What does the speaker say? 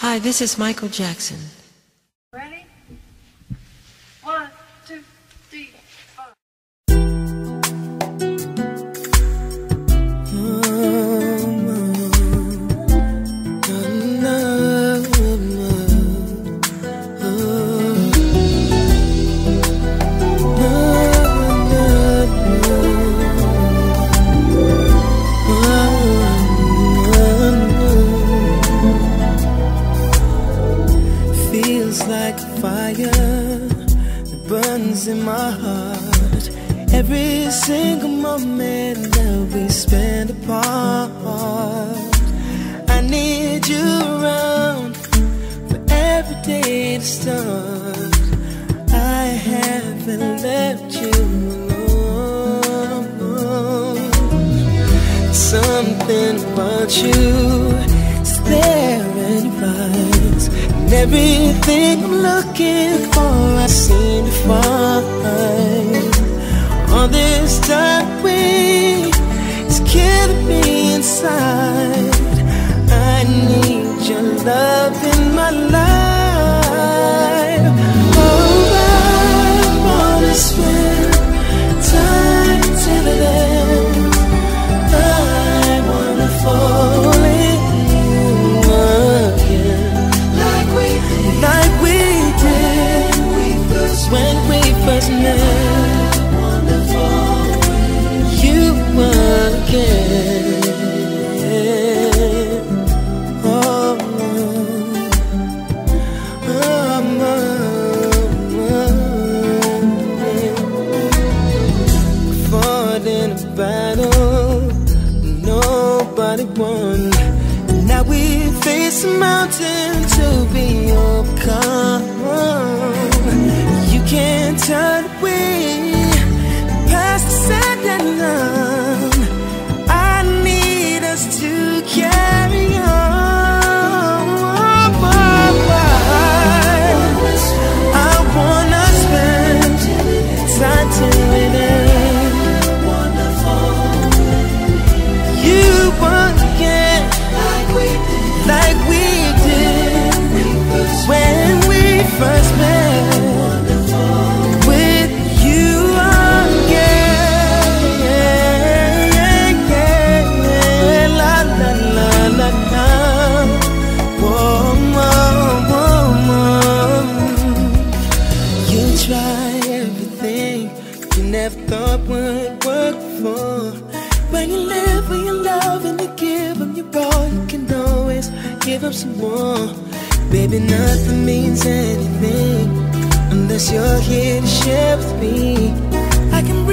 Hi, this is Michael Jackson. Feels like fire that burns in my heart. Every single moment that we spend apart. I need you around for every day to start. I haven't left you alone. Something about you there in your eyes. And everything I'm looking for, I seem to battle nobody won. Now we face a mountain never thought would work for. When you live, when you love, and you give them your all, you can always give them some more. Baby, nothing means anything unless you're here to share with me. I can